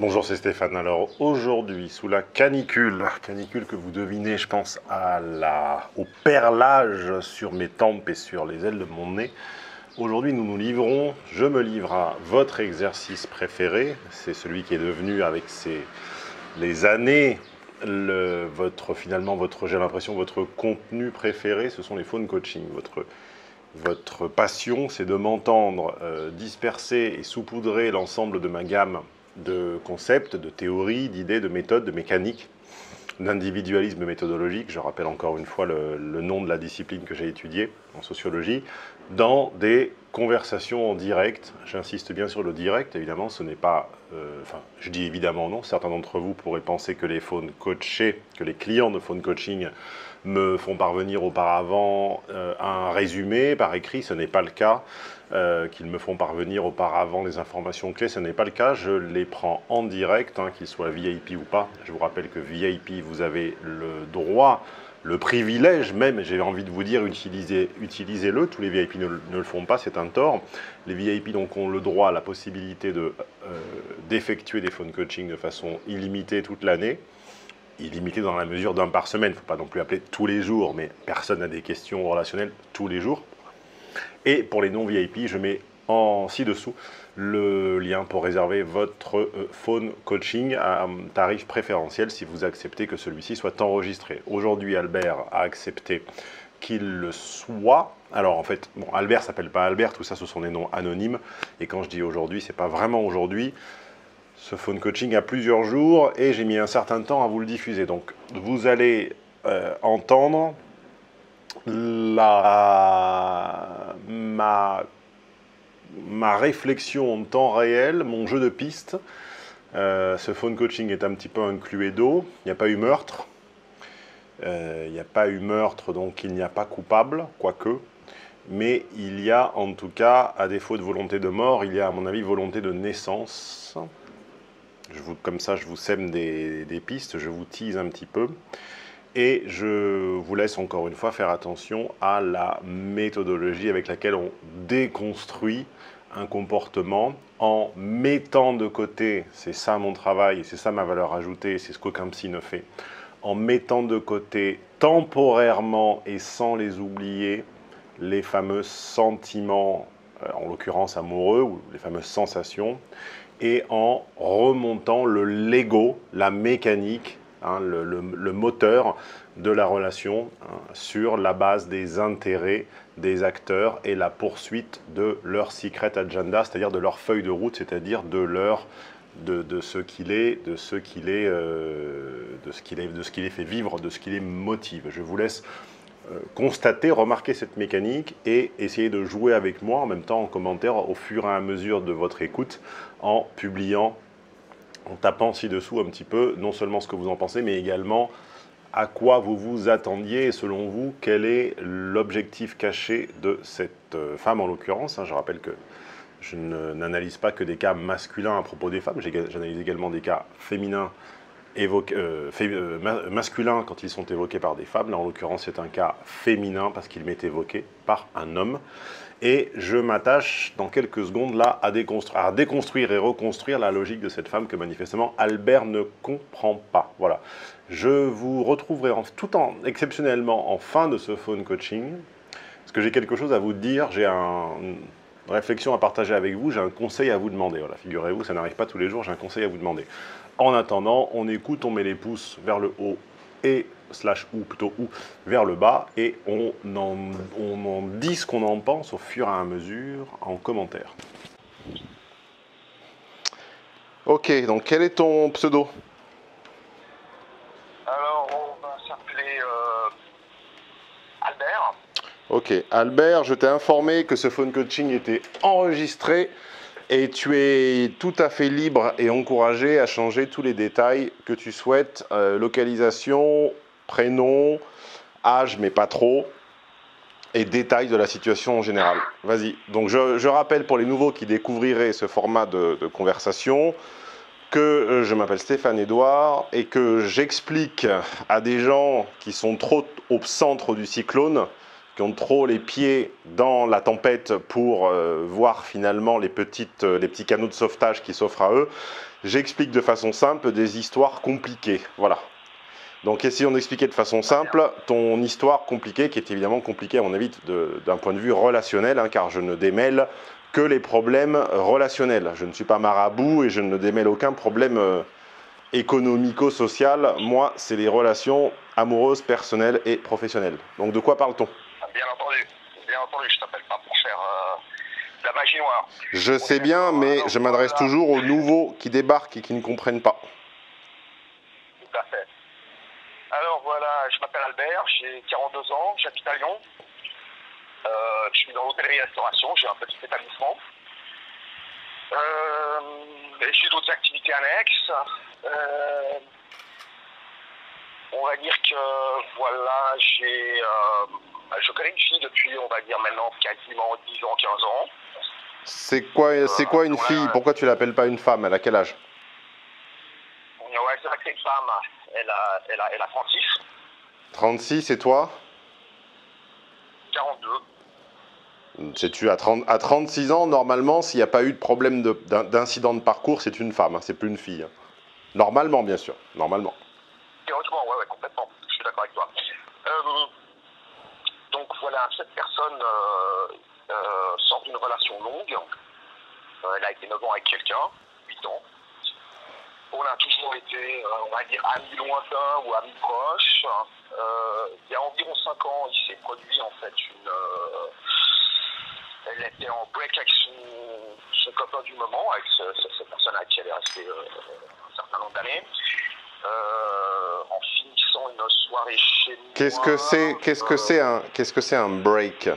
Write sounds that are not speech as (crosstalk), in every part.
Bonjour, c'est Stéphane. Alors aujourd'hui, sous la canicule, canicule que vous devinez, je pense, à au perlage sur mes tempes et sur les ailes de mon nez, aujourd'hui nous nous livrons, je me livre à votre exercice préféré. C'est celui qui est devenu avec les années le, votre, finalement, votre, j'ai l'impression, votre contenu préféré, ce sont les phone coaching. Votre, votre passion, c'est de m'entendre euh, disperser et saupoudrer l'ensemble de ma gamme de concepts, de théories, d'idées, de méthodes, de mécaniques, d'individualisme méthodologique, je rappelle encore une fois le, nom de la discipline que j'ai étudiée en sociologie, dans des conversations en direct. J'insiste bien sur le direct, évidemment, ce n'est pas... Euh, enfin, je dis évidemment non, certains d'entre vous pourraient penser que les phones coachés, que les clients de phone coaching me font parvenir auparavant euh, un résumé par écrit, ce n'est pas le cas. Euh, qu'ils me font parvenir auparavant les informations clés, ce n'est pas le cas. Je les prends en direct, hein, qu'ils soient VIP ou pas. Je vous rappelle que VIP, vous avez le droit, le privilège même, j'ai envie de vous dire, utilisez, utilisez-le. Tous les VIP ne, le font pas, c'est un tort. Les VIP donc ont le droit, la possibilité euh, d'effectuer des phone coaching de façon illimitée toute l'année illimité dans la mesure d'un par semaine. Il ne faut pas non plus appeler tous les jours, mais personne n'a des questions relationnelles tous les jours. Et pour les non-VIP, je mets en ci-dessous le lien pour réserver votre euh, phone coaching à un tarif préférentiel si vous acceptez que celui-ci soit enregistré. Aujourd'hui, Albert a accepté qu'il le soit. Alors en fait, bon, Albert s'appelle pas Albert, tout ça ce sont des noms anonymes. Et quand je dis aujourd'hui, c'est pas vraiment aujourd'hui. Ce phone coaching a plusieurs jours et j'ai mis un certain temps à vous le diffuser. Donc vous allez euh, entendre la, ma, ma réflexion en temps réel, mon jeu de piste. Euh, ce phone coaching est un petit peu un d'eau. Il n'y a pas eu meurtre. Euh, il n'y a pas eu meurtre, donc il n'y a pas coupable, quoique. Mais il y a en tout cas, à défaut de volonté de mort, il y a à mon avis volonté de naissance comme ça, je vous sème des, pistes, je vous tease un petit peu. Et je vous laisse encore une fois faire attention à la méthodologie avec laquelle on déconstruit un comportement en mettant de côté, c'est ça mon travail, c'est ça ma valeur ajoutée, c'est ce qu'aucun psy ne fait, en mettant de côté temporairement et sans les oublier les fameux sentiments, euh, en l'occurrence amoureux, ou les fameuses sensations, et en remontant le Lego, la mécanique, hein, le, moteur de la relation hein, sur la base des intérêts des acteurs et la poursuite de leur secret agenda, c'est-à-dire de leur feuille de route, c'est-à-dire de leur de, ce qu'il est, de ce qu'il est, euh, de ce qu'il est, de ce qu'il est fait vivre, de ce qu'il les motive. Je vous laisse euh, constater, remarquer cette mécanique et essayer de jouer avec moi en même temps en commentaire au fur et à mesure de votre écoute en publiant, en tapant ci-dessous un petit peu, non seulement ce que vous en pensez, mais également à quoi vous vous attendiez et selon vous, quel est l'objectif caché de cette euh, femme en l'occurrence. Hein. Je rappelle que je n'analyse pas que des cas masculins à propos des femmes, j'analyse également des cas féminins euh, euh masculins quand ils sont évoqués par des femmes. Là, en l'occurrence, c'est un cas féminin parce qu'il m'est évoqué par un homme. Et je m'attache dans quelques secondes là à déconstruire, à déconstruire et reconstruire la logique de cette femme que manifestement Albert ne comprend pas. Voilà. Je vous retrouverai tout en exceptionnellement en fin de ce phone coaching parce que j'ai quelque chose à vous dire. J'ai un, une réflexion à partager avec vous. J'ai un conseil à vous demander. Voilà, figurez-vous, ça n'arrive pas tous les jours. J'ai un conseil à vous demander. En attendant, on écoute, on met les pouces vers le haut et slash ou plutôt ou vers le bas et on en, on en dit ce qu'on en pense au fur et à mesure en commentaire. Ok, donc quel est ton pseudo? Alors on va s'appeler euh, Albert. Ok, Albert, je t'ai informé que ce phone coaching était enregistré et tu es tout à fait libre et encouragé à changer tous les détails que tu souhaites, euh, localisation, prénom, âge, mais pas trop, et détails de la situation en général. Vas-y. Donc je, rappelle pour les nouveaux qui découvriraient ce format de, conversation que euh, je m'appelle Stéphane Edouard et que j'explique à des gens qui sont trop au centre du cyclone qui ont trop les pieds dans la tempête pour euh, voir finalement les, petites, euh, les petits canaux de sauvetage qui s'offrent à eux, j'explique de façon simple des histoires compliquées. Voilà. Donc essayons d'expliquer de façon simple ton histoire compliquée, qui est évidemment compliquée à mon avis d'un point de vue relationnel, hein, car je ne démêle que les problèmes relationnels. Je ne suis pas marabout et je ne démêle aucun problème euh, économico-social. Moi, c'est les relations amoureuses, personnelles et professionnelles. Donc de quoi parle-t-on? Bien entendu, bien entendu, je t'appelle pas pour faire euh, la magie noire. Je sais bien, mais je m'adresse toujours aux nouveaux qui débarquent et qui ne comprennent pas. Tout à fait. Je m'appelle Albert, j'ai 42 ans, j'habite à Lyon. Euh, je suis dans l'hôtellerie-restauration, j'ai un petit établissement. Euh, j'ai d'autres activités annexes. Euh, on va dire que voilà, j'ai, je connais une fille depuis, on va dire maintenant quasiment 10 ans, 15 ans. C'est quoi, c'est quoi une fille? Pourquoi tu l'appelles pas une femme? Elle a quel âge? Ouais, c'est vrai que c'est une femme. Elle a, elle, a, elle a 36. 36 et toi 42. C'est-tu à, 30, à 36 ans, normalement, s'il n'y a pas eu de problème d'incident de, parcours, c'est une femme, hein, c'est plus une fille. Hein. Normalement, bien sûr, normalement. Théoriquement, ouais, ouais, complètement. Je suis d'accord avec toi. Euh, donc voilà, cette personne euh, euh, sort d'une relation longue. elle a été 9 ans avec quelqu'un, 8 ans. On a toujours été, on va dire, amis lointains ou amis proches. il y a environ 5 ans, il s'est produit en fait une elle était en break avec son, copain du moment, avec cette personne à qui elle est restée euh, un certain nombre d'années. Euh, en finissant une soirée chez moi. Qu'est-ce que c'est Qu'est-ce que c'est un Qu'est-ce que c'est un break?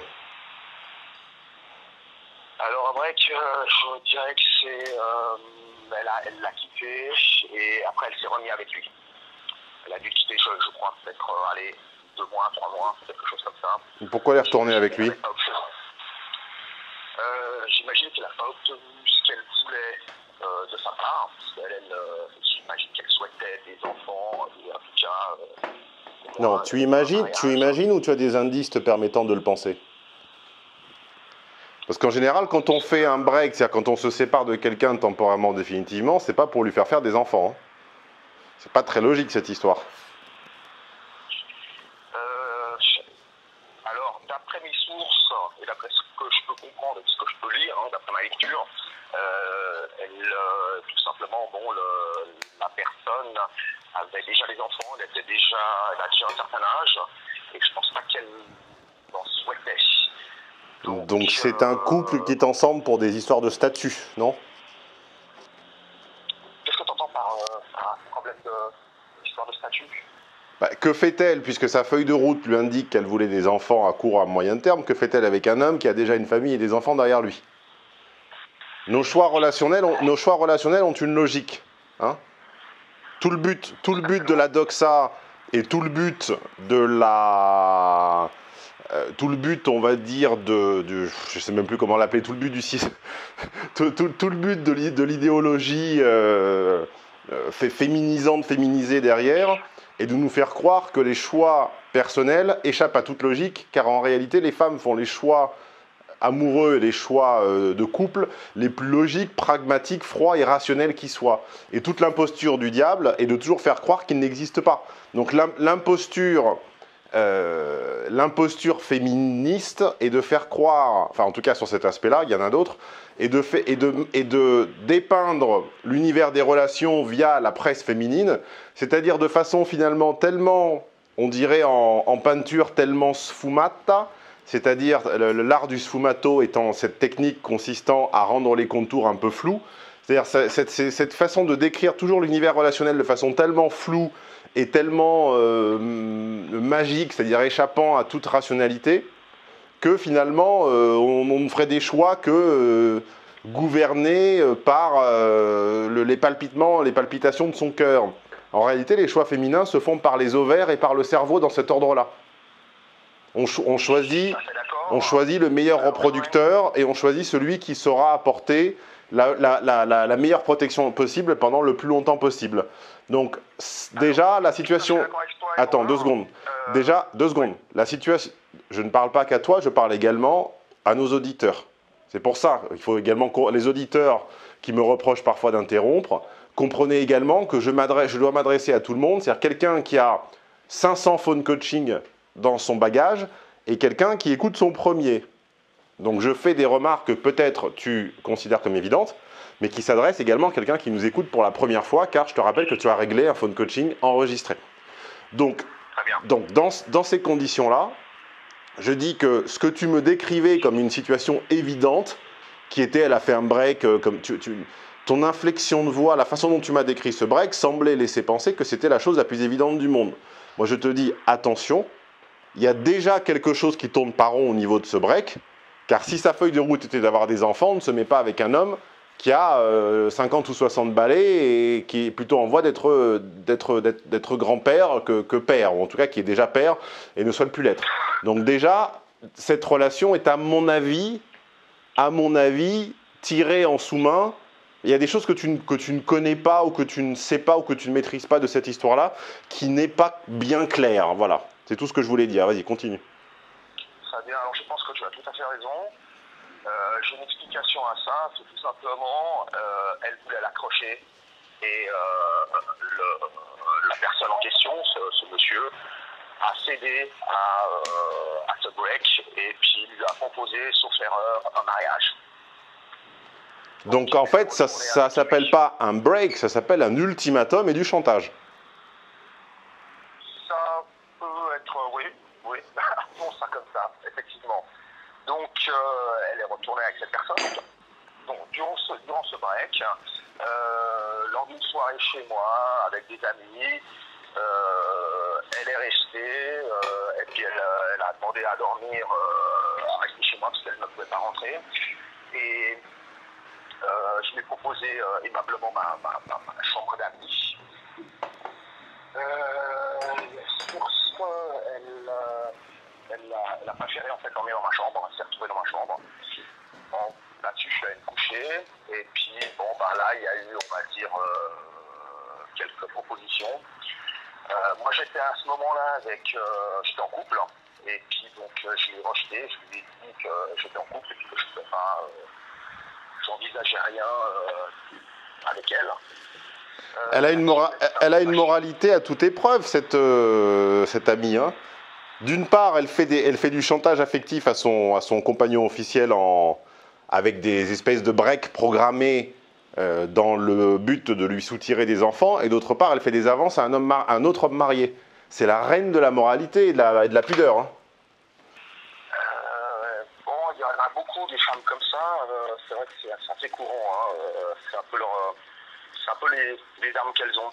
Alors un break, euh, je dirais que c'est elle l'a quitté et après elle s'est remise avec lui. Elle a dû quitter, je, je crois, peut-être allez deux mois, trois mois, quelque chose comme ça. Pourquoi elle est retournée avec lui euh, j'imagine qu'elle n'a pas obtenu ce qu'elle voulait euh, de sa part, euh, j'imagine qu'elle souhaitait des enfants, et en tout cas. non, tu imagines, tu imagines ou tu as des indices te permettant de le penser? Parce qu'en général, quand on fait un break, c'est-à-dire quand on se sépare de quelqu'un temporairement, définitivement, c'est pas pour lui faire faire des enfants. Hein. C'est pas très logique cette histoire. alors, d'après mes sources et d'après ce que je peux comprendre et ce que je peux lire, hein, d'après ma lecture, euh, euh, tout simplement, bon, la personne avait déjà des enfants, elle, était déjà, elle a déjà un certain âge, et je pense pas qu'elle en souhaitait. Donc c'est un couple qui est ensemble pour des histoires de statut, non? Qu'est-ce que tu entends par, euh, par problème d'histoire de, de statut? Bah, que fait-elle, puisque sa feuille de route lui indique qu'elle voulait des enfants à court ou à moyen terme, que fait-elle avec un homme qui a déjà une famille et des enfants derrière lui? Nos choix, relationnels ont, nos choix relationnels ont une logique. Hein? Tout, le but, tout le but de la doxa et tout le but de la... Euh, tout le but, on va dire, de, de je sais même plus comment l'appeler, tout le but du (laughs) tout, tout, tout, le but de l'idéologie euh, euh, féminisante, féminisée derrière, et de nous faire croire que les choix personnels échappent à toute logique, car en réalité, les femmes font les choix amoureux et les choix de couple les plus logiques, pragmatiques, froids et rationnels qui soient. Et toute l'imposture du diable est de toujours faire croire qu'il n'existe pas. Donc l'imposture euh, l'imposture féministe est de faire croire, enfin en tout cas sur cet aspect-là, il y en a d'autres, et de, et de, et de dépeindre l'univers des relations via la presse féminine, c'est-à-dire de façon finalement tellement, on dirait en, peinture, tellement sfumata, c'est-à-dire l'art du sfumato étant cette technique consistant à rendre les contours un peu flous, c'est-à-dire cette, cette, façon de décrire toujours l'univers relationnel de façon tellement floue est tellement euh, magique, c'est-à-dire échappant à toute rationalité, que finalement euh, on, ferait des choix que euh, gouvernés par les palpitements, les palpitations de son cœur. En réalité, les choix féminins se font par les ovaires et par le cerveau dans cet ordre-là. On, choisit, on choisit le meilleur reproducteur et on choisit celui qui saura apporter la, meilleure protection possible pendant le plus longtemps possible. Donc déjà, la situation... Attends, deux secondes. Euh, déjà, deux secondes. La situation... Je ne parle pas qu'à toi, je parle également à nos auditeurs. C'est pour ça, il faut également... Les auditeurs qui me reprochent parfois d'interrompre comprenez également que je, je dois m'adresser à tout le monde, c'est-à-dire quelqu'un qui a 500 phone coaching dans son bagage et quelqu'un qui écoute son premier. Donc je fais des remarques que peut-être tu considères comme évidentes, mais qui s'adressent également à quelqu'un qui nous écoute pour la première fois, car je te rappelle que tu as réglé un phone coaching enregistré. Donc, donc dans, dans ces conditions-là, je dis que ce que tu me décrivais comme une situation évidente, qui était, elle a fait un break, euh, comme tu, ton inflexion de voix, la façon dont tu m'as décrit ce break, semblait laisser penser que c'était la chose la plus évidente du monde. Moi, je te dis, attention, il y a déjà quelque chose qui tourne par rond au niveau de ce break, car si sa feuille de route était d'avoir des enfants, on ne se met pas avec un homme qui a 50 euh, ou 60 balais et qui est plutôt en voie d'être, grand-père que, père, ou en tout cas qui est déjà père et ne souhaite plus l'être. Donc déjà, cette relation est à mon avis, à mon avis, tirée en sous-main. Il y a des choses que tu, que tu ne connais pas ou que tu ne sais pas ou que tu ne maîtrises pas de cette histoire-là qui n'est pas bien claire. Voilà, c'est tout ce que je voulais dire. Vas-y, continue. Bien, alors je pense que tu as tout à fait raison. Euh, j'ai une explication à ça, c'est tout simplement, euh, elle voulait l'accrocher et euh, la personne en question, ce, monsieur, a cédé à, à, ce break et puis lui a proposé, sauf erreur, un mariage. Donc en fait, ça ne s'appelle pas un break, ça s'appelle un ultimatum et du chantage. Ça peut être, oui, oui, bon ça comme ça, effectivement. Donc, euh, elle est retournée avec cette personne. Donc, durant, ce, durant ce break, euh, lors d'une soirée chez moi avec des amis, euh, elle est restée et puis elle, a demandé à dormir, à rester chez moi parce qu'elle ne pouvait pas rentrer. Et je lui ai proposé aimablement ma, chambre d'amis. ce, elle elle a, elle a préféré en fait dormir dans ma chambre, elle s'est retrouvée dans ma chambre. Bon, là-dessus, je suis allé me coucher. Et puis, bon, bah là, il y a eu, on va dire, euh, quelques propositions. Euh, moi, j'étais à ce moment-là avec, euh, j'étais en couple. Et puis, donc, je l'ai rejeté. Je lui ai dit que j'étais en couple et que je ne pouvais pas, j'envisageais rien avec elle. elle, a une elle a une moralité à toute épreuve, cette, cette amie. Hein d'une part, elle fait, du chantage affectif à son, compagnon officiel avec des espèces de breaks programmés euh, dans le but de lui soutirer des enfants, et d'autre part, elle fait des avances à un, autre homme marié. C'est la reine de la moralité et de la, de la pudeur. Hein. Euh, bon, il y en a beaucoup des femmes comme ça. Euh, c'est vrai que c'est assez courant. Hein. c'est un peu, leur, un peu les, les armes qu'elles ont.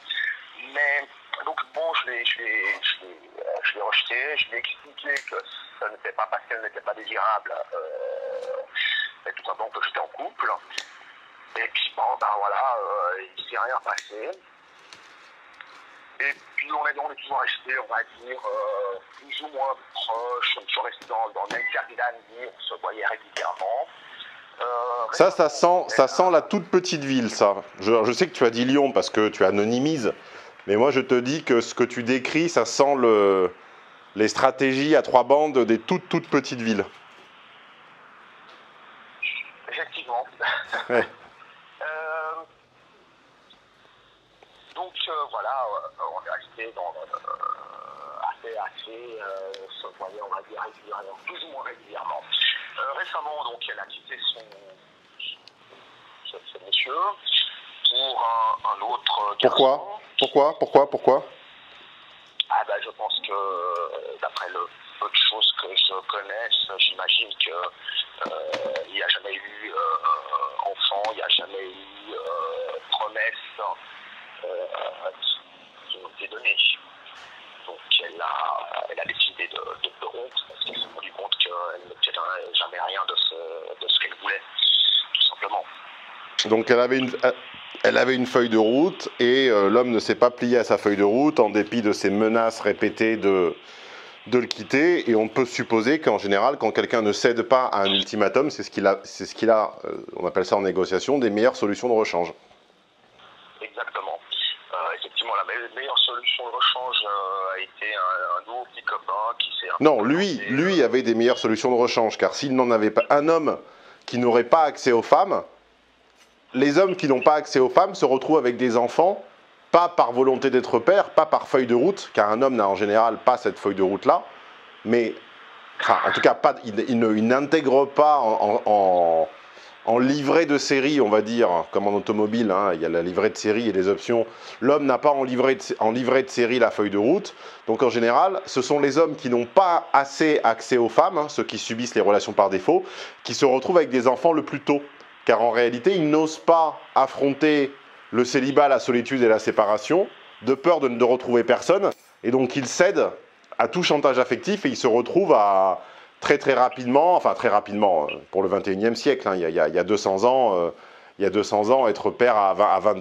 Mais donc bon, je l'ai, je je l'ai rejeté, je lui ai expliqué que ça n'était pas parce qu'elle n'était pas désirable, euh, mais tout simplement que j'étais en couple. Et puis bon, ben voilà, euh, il ne s'est rien passé. Et puis on est, on est toujours resté, on va dire, euh, plus ou moins proches, on est resté dans, dans le même on se voyait régulièrement. Euh, ça, ça sent, ça sent la toute petite ville, ça. Je, je, sais que tu as dit Lyon parce que tu anonymises, mais moi je te dis que ce que tu décris, ça sent le, les stratégies à trois bandes des toutes toutes petites villes. Effectivement. (laughs) Euh, donc euh, voilà, euh, on est resté dans assez, assez, on va dire régulièrement, plus ou moins régulièrement. récemment, donc, elle a quitté son, ce, monsieur pour un, un autre. Pourquoi? Pourquoi Pourquoi Pourquoi? Ah ben, je pense que euh, d'après le peu de choses que je connaisse, j'imagine qu'il euh, n'y a jamais eu euh, enfant, il n'y a jamais eu promesse qui nous été donnée. Donc elle a, elle a décidé de, de, rompre parce qu'elle s'est rendu compte qu'elle n'obtiendrait jamais rien de ce, de ce qu'elle voulait, tout simplement. Donc elle avait une, elle avait une feuille de route et euh, l'homme ne s'est pas plié à sa feuille de route en dépit de ses menaces répétées de, de le quitter. Et on peut supposer qu'en général, quand quelqu'un ne cède pas à un ultimatum, c'est ce qu'il a, c'est ce qu'il a euh, on appelle ça en négociation, des meilleures solutions de rechange. Exactement. Euh, effectivement, la meilleure solution de rechange a été un, nouveau petit copain qui s'est... Non, lui, lui avait des meilleures solutions de rechange, car s'il n'en avait pas un homme qui n'aurait pas accès aux femmes, les hommes qui n'ont pas accès aux femmes se retrouvent avec des enfants, pas par volonté d'être père, pas par feuille de route, car un homme n'a en général pas cette feuille de route-là, mais en tout cas, pas, il, n'intègre pas en, livret de série, on va dire, comme en automobile, hein, il y a la livret de série et les options. L'homme n'a pas en livret, de, en livret de série la feuille de route. Donc en général, ce sont les hommes qui n'ont pas assez accès aux femmes, hein, ceux qui subissent les relations par défaut, qui se retrouvent avec des enfants le plus tôt. Car en réalité, ils n'osent pas affronter le célibat, la solitude et la séparation, de peur de ne retrouver personne. Et donc ils cèdent à tout chantage affectif et il se retrouve à très très rapidement, enfin très rapidement euh, pour le 21e siècle, hein, il, y a, 200 ans, euh, il y a 200 ans, être père à, 20,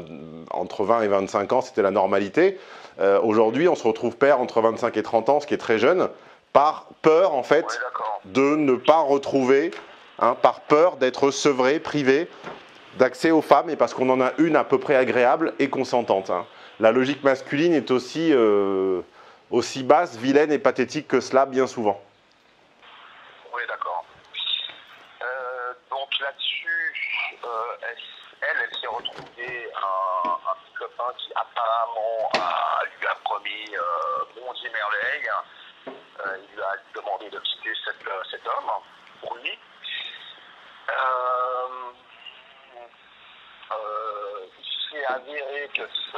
entre 20 et 25 ans, c'était la normalité. Euh, aujourd'hui, on se retrouve père entre 25 et 30 ans, ce qui est très jeune, par peur en fait de ne pas retrouver, hein, par peur d'être sevré, privé d'accès aux femmes et parce qu'on en a une à peu près agréable et consentante. Hein. La logique masculine est aussi aussi basse, vilaine et pathétique que cela bien souvent. Oui, d'accord. Euh, donc là-dessus, euh, elle, elle s'est retrouvée un, un, copain qui apparemment lui a promis euh, bon merveille. Euh, il lui a demandé de quitter cet, cet homme pour lui. Il s'est avéré que ce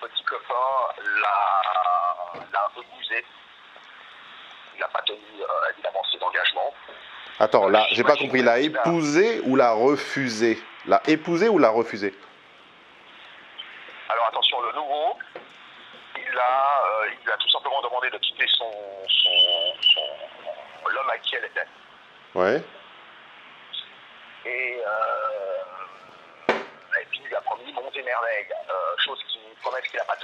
petit copain l'a refusé. Il n'a pas tenu euh, évidemment ses engagements. Attends, là, j'ai pas compris. L'a épousé ou l'a refusé? L'a épousé ou l'a refusé? Alors attention, le nouveau, il a, euh, il a tout simplement demandé de quitter son, son, l'homme à qui elle était. Ouais. Et, euh, et puis il lui a promis monts et merveilles, euh, chose qu'il n'a pas.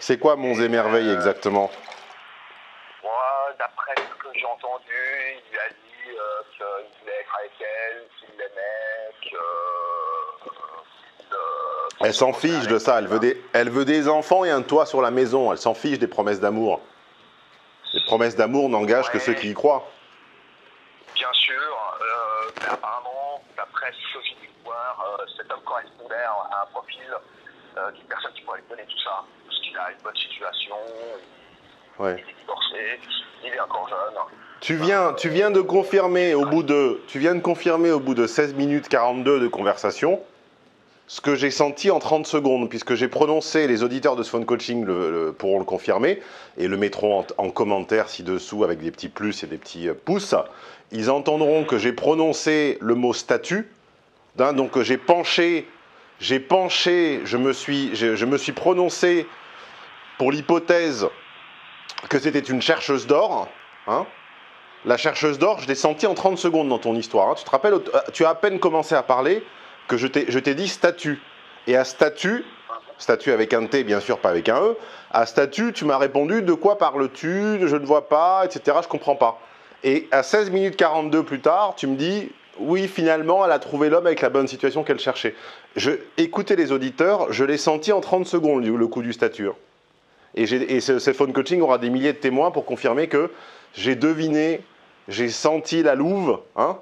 C'est quoi Monts et Merveilles euh, exactement Moi, d'après ce que j'ai entendu, il lui a dit euh, qu'il voulait être avec elle, qu'il l'aimait, que. Euh, elle s'en fiche de ça, elle veut, des, elle veut des enfants et un toit sur la maison, elle s'en fiche des promesses d'amour. Les promesses d'amour n'engagent que ceux qui y croient. Bien sûr, mais apparemment, d'après ce que j'ai pu voir, cet homme correspondait à un profil d'une personne qui pourrait lui donner tout ça il a une bonne situation, il est divorcé, il est encore jeune. Tu viens, tu viens de confirmer au bout de, tu viens de confirmer au bout de 16 minutes 42 de conversation ce que j'ai senti en 30 secondes, puisque j'ai prononcé, les auditeurs de ce phone coaching pourront le confirmer, et le mettront en, commentaire ci-dessous avec des petits plus et des petits euh, pouces. Ils entendront que j'ai prononcé le mot statut, hein, donc j'ai penché, j'ai penché, je me suis, je me suis prononcé pour l'hypothèse que c'était une chercheuse d'or, hein, la chercheuse d'or, je l'ai senti en 30 secondes dans ton histoire. Hein. Tu te rappelles, euh, tu as à peine commencé à parler que je t'ai dit statut. Et à statut, statut avec un T bien sûr, pas avec un E, à statut, tu m'as répondu de quoi parles-tu, je ne vois pas, etc. Je comprends pas. Et à 16 minutes 42 plus tard, tu me dis oui, finalement, elle a trouvé l'homme avec la bonne situation qu'elle cherchait. Je, écoutez les auditeurs, je l'ai senti en 30 secondes, le coup du statut. Hein. Et, ce, phone coaching aura des milliers de témoins pour confirmer que j'ai deviné, j'ai senti la louve, hein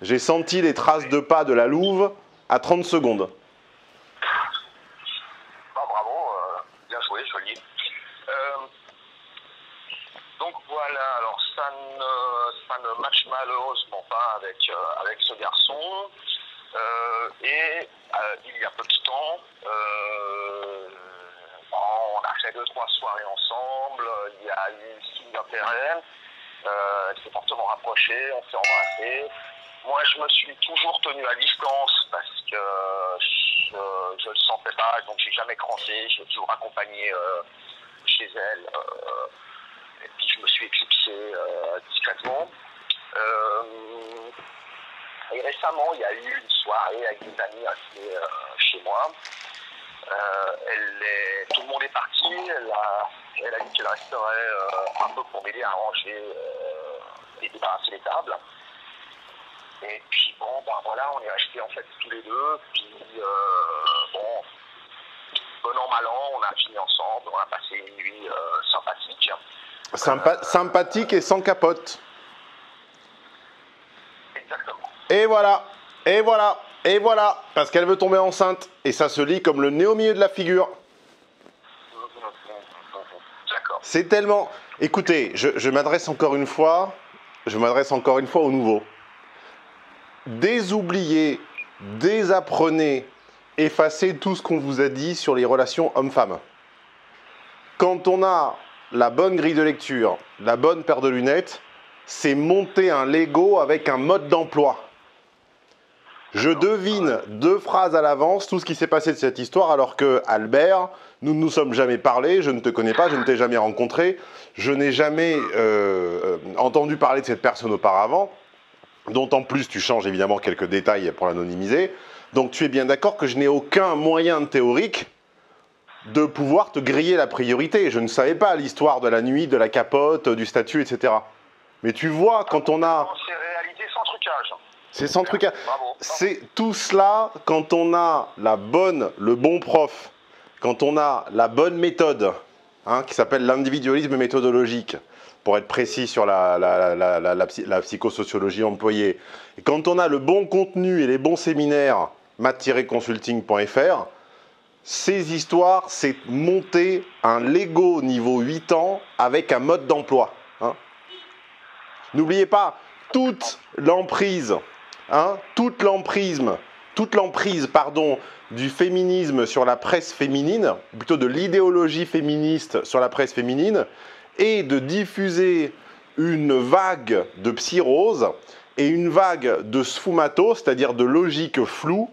j'ai senti les traces de pas de la louve à 30 secondes. Ah, bravo, euh, bien joué, joli. Euh, donc voilà, alors ça ne, ça ne malheureusement avec, euh, avec ce garçon. et il y a peu de temps, on a fait deux, trois soirées ensemble, il y a eu signe d'intérêt, euh, elle s'est fortement rapprochée, on s'est embrassé. Moi, je me suis toujours tenu à distance parce que je ne le sentais pas, donc j'ai jamais crancé, je l'ai toujours accompagné euh, chez elle. Euh, et puis je me suis éclipsé euh, discrètement. Et récemment, il y a eu une soirée avec des amis chez moi. Euh, tout le monde est parti. Elle a, dit qu'elle resterait euh, un peu pour m'aider à ranger euh, et débarrasser les tables. Et puis bon, ben voilà, on est restés en fait tous les deux. Puis bon, bon an, mal an, on a fini ensemble. On a passé une nuit sympathique. sympathique et sans capote. Exactement. Et voilà. Et voilà. Et voilà, parce qu'elle veut tomber enceinte. Et ça se lit comme le nez au milieu de la figure. C'est tellement. Écoutez, je, je m'adresse encore une fois, je m'adresse encore une fois aux nouveaux. Désoubliez, désapprenez, effacez tout ce qu'on vous a dit sur les relations homme-femme. Quand on a la bonne grille de lecture, la bonne paire de lunettes, c'est monter un Lego avec un mode d'emploi. Je devine deux phrases à l'avance tout ce qui s'est passé de cette histoire, alors que Albert, nous ne nous sommes jamais parlé, je ne te connais pas, je ne t'ai jamais rencontré, je n'ai jamais euh, euh, entendu parler de cette personne auparavant, dont en plus tu changes évidemment quelques détails pour l'anonymiser. Donc tu es bien d'accord que je n'ai aucun moyen théorique de pouvoir te griller la priorité. Je ne savais pas l'histoire de la nuit, de la capote, du statut, etc. Mais tu vois, quand on a... C'est réalisé sans trucage. C'est sans truc. à-. C'est tout cela quand on a la bonne, le bon prof, quand on a la bonne méthode, hein, qui s'appelle l'individualisme méthodologique, pour être précis sur la, la- la- la- la psy- la psychosociologie employée, et quand on a le bon contenu et les bons séminaires, mat-consulting.fr, ces histoires, c'est monter un Lego niveau 8 ans avec un mode d'emploi. hein. N'oubliez pas, toute l'emprise, hein, toute l'emprise, du féminisme sur la presse féminine, plutôt de l'idéologie féministe sur la presse féminine, est de diffuser une vague de psyrose et une vague de sfumato, c'est-à-dire de logique floue,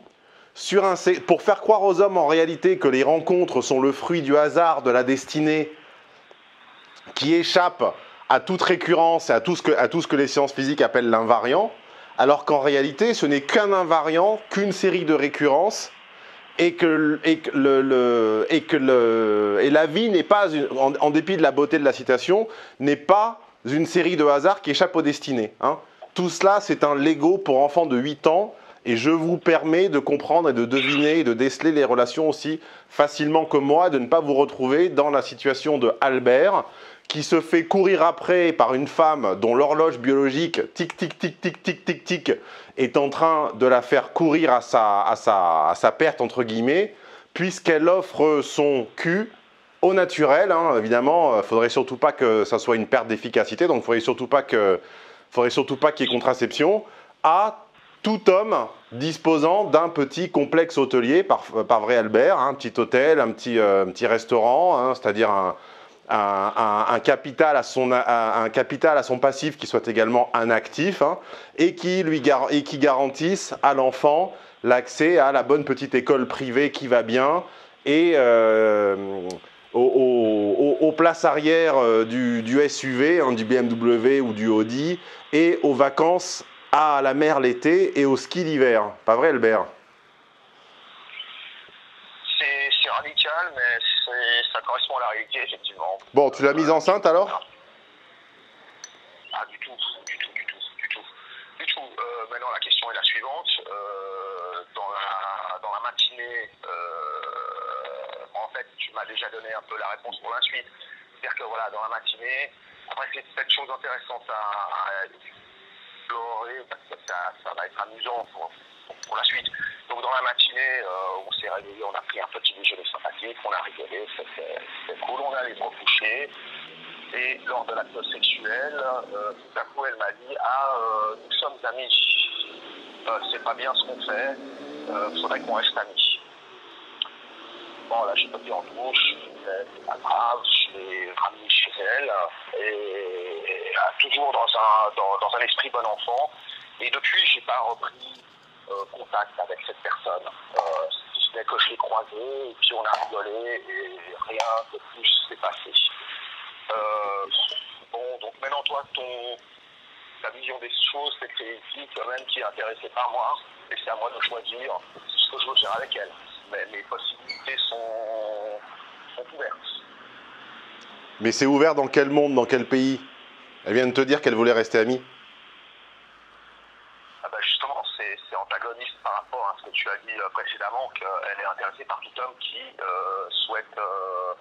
pour faire croire aux hommes en réalité que les rencontres sont le fruit du hasard, de la destinée, qui échappe à toute récurrence et à tout à tout ce que les sciences physiques appellent l'invariant, alors qu'en réalité, ce n'est qu'un invariant, qu'une série de récurrences, et que, et le, et que le- et la vie n'est pas, en, dépit de la beauté de la citation, n'est pas une série de hasards qui échappent aux destinées. hein. Tout cela, c'est un Lego pour enfants de 8 ans, et je vous permets de comprendre et de deviner et de déceler les relations aussi facilement que moi, de ne pas vous retrouver dans la situation de Albert, qui se fait courir après par une femme dont l'horloge biologique, tic, tic, tic, tic, tic, tic, tic, est en train de la faire courir à sa, à sa, à sa perte, entre guillemets, puisqu'elle offre son cul au naturel. hein. Évidemment, il ne faudrait surtout pas que ça soit une perte d'efficacité, donc il faudrait surtout pas que- faudrait surtout pas qu'il y ait contraception, à tout homme disposant d'un petit complexe hôtelier, par, par vrai Albert, hein, un petit hôtel, un petit, euh, petit restaurant, hein, c'est-à-dire un, un, un- capital à son, un, capital à son passif qui soit également un actif hein, et, qui lui et qui garantisse à l'enfant l'accès à la bonne petite école privée qui va bien et euh, aux, places arrière euh, du, SUV, hein, du BMW ou du Audi et aux vacances à la mer l'été et au ski l'hiver. Pas vrai Albert C'est c'est radical, mais c'est- ça correspond à la réalité, effectivement. Bon, tu l'as mise enceinte alors? Ah, du tout, du tout, du tout, du tout. Du tout. Euh, maintenant, la question est la suivante. Euh, dans, la, dans la matinée, euh, en fait, tu m'as déjà donné un peu la réponse pour la suite. C'est-à-dire que voilà, dans la matinée, après, c'est cette chose intéressante à, à explorer, parce que ça, ça va être amusant pour, pour, pour la suite. Dans la matinée, euh, on s'est réveillé, on a pris un petit déjeuner sympathique, on a rigolé, c'était cool, on allait se recoucher. Et lors de l'acte sexuel, euh, tout à coup, elle m'a dit Ah, euh, nous sommes amis. Euh, c'est pas bien ce qu'on fait. Il faudrait qu'on reste amis. Bon, là, j'ai pas dit en douche. C'est pas grave. Je l'ai ramené chez elle. Et, toujours dans un, dans, un esprit bon enfant. Et depuis, j'ai pas repris contact avec cette personne. Euh, si ce que je l'ai croisée, et puis on a rigolé, et rien de plus s'est passé. Euh, bon, donc maintenant, toi, ton, ta vision des choses, c'est que c'est une fille quand même qui est intéressée par moi, et c'est à moi de choisir ce que je veux faire avec elle. Mais mes possibilités sont, sont ouvertes. Mais c'est ouvert dans quel monde, dans quel pays? Elle vient de te dire qu'elle voulait rester amie? Ah ben justement, c'est c'est antagoniste par rapport à ce que tu as précédemment, qu'elle est intéressée par tout homme qui euh, souhaite euh,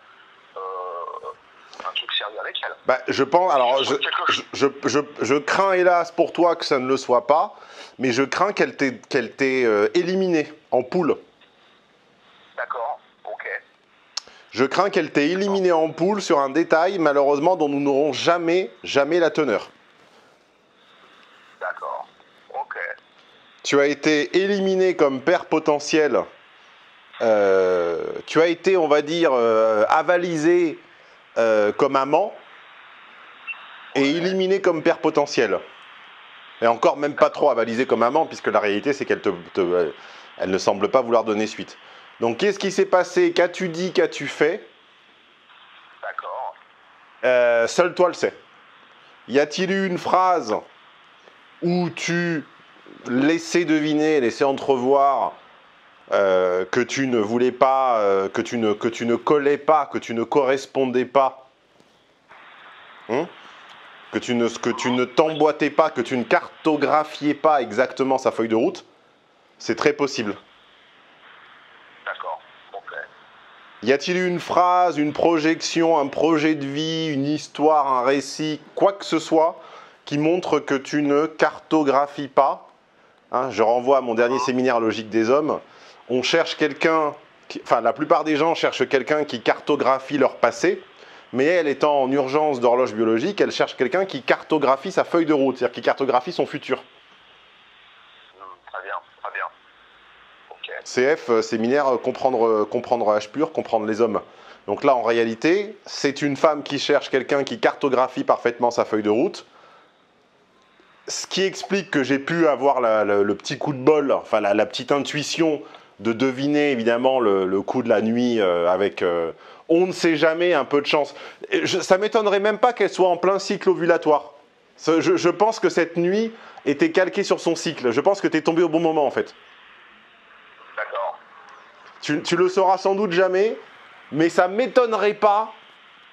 euh, un truc sérieux avec elle. Bah, je pense. Alors, je, je, je, je- je crains hélas pour toi que ça ne le soit pas, mais je crains qu'elle t'ait qu'elle t'ait, euh, éliminé en poule. D'accord, ok. Je crains qu'elle t'ait éliminé en poule sur un détail, malheureusement, dont nous n'aurons jamais, jamais la teneur. D'accord, ok. Tu as été éliminé comme père potentiel. Euh, tu as été, on va dire, euh, avalisé euh, comme amant et éliminé comme père potentiel. Et encore même pas trop avalisé comme amant, puisque la réalité, c'est qu'elle te, te- elle ne semble pas vouloir donner suite. Donc, qu'est-ce qui s'est passé? Qu'as-tu dit? Qu'as-tu fait? D'accord. Seul toi le sais. Y a-t-il eu une phrase où tu laissais deviner, laissais entrevoir euh, que tu ne voulais pas, euh, que, tu ne, que tu ne collais pas, que tu ne correspondais pas. Hein? Que tu ne, que tu ne t'emboîtais pas, que tu ne cartographiais pas exactement sa feuille de route, c'est très possible. D'accord. Y a-t-il eu une phrase, une projection, un projet de vie, une histoire, un récit, quoi que ce soit, qui montre que tu ne cartographies pas? Hein, Je renvoie à mon dernier séminaire Logique des hommes. On cherche quelqu'un, enfin la plupart des gens cherchent quelqu'un qui cartographie leur passé, mais elle étant en urgence d'horloge biologique, elle cherche quelqu'un qui cartographie sa feuille de route, c'est-à-dire qui cartographie son futur. Hmm, très bien, très bien. Ok. CF, euh, séminaire euh, comprendre, euh, comprendre H pur, comprendre les hommes. Donc là, en réalité, c'est une femme qui cherche quelqu'un qui cartographie parfaitement sa feuille de route. Ce qui explique que j'ai pu avoir la- la- le petit coup de bol, enfin la, la petite intuition de deviner évidemment le, le coup de la nuit euh, avec euh, on ne sait jamais, un peu de chance. Et je- ça m'étonnerait même pas qu'elle soit en plein cycle ovulatoire. Je pense que cette nuit était calquée sur son cycle. Je pense que tu es tombé au bon moment en fait. D'accord. Tu, tu le sauras sans doute jamais, mais ça m'étonnerait pas,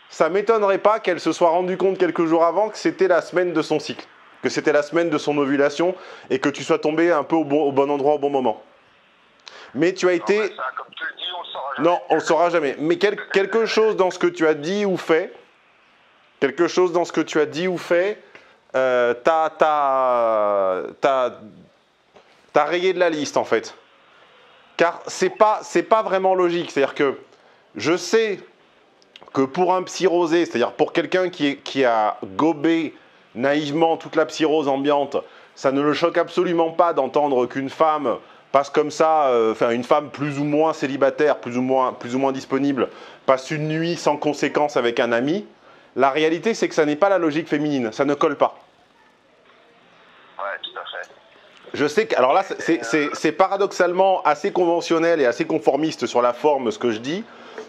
ça m'étonnerait pas qu'elle se soit rendue compte quelques jours avant que c'était la semaine de son cycle, que c'était la semaine de son ovulation et que tu sois tombé un peu au bon, au bon endroit au bon moment. Mais tu as été, mais ça, comme tu le dis, on le saura jamais. non, on le saura jamais. Mais quel- quelque chose dans ce que tu as dit ou fait, quelque chose dans ce que tu as dit ou fait, euh, t'as, rayé de la liste en fait. Car c'est pas, c'est pas vraiment logique. C'est-à-dire que je sais que pour un psyrosé, c'est-à-dire pour quelqu'un qui a gobé naïvement toute la psyrose ambiante, ça ne le choque absolument pas d'entendre qu'une femme passe comme ça, euh, enfin une femme plus ou moins célibataire, plus ou moins, plus ou moins disponible, passe une nuit sans conséquence avec un ami. La réalité, c'est que ça n'est pas la logique féminine, ça ne colle pas. Ouais, tout à fait. Je sais que, alors là, c'est- c'est paradoxalement assez conventionnel et assez conformiste sur la forme, ce que je dis,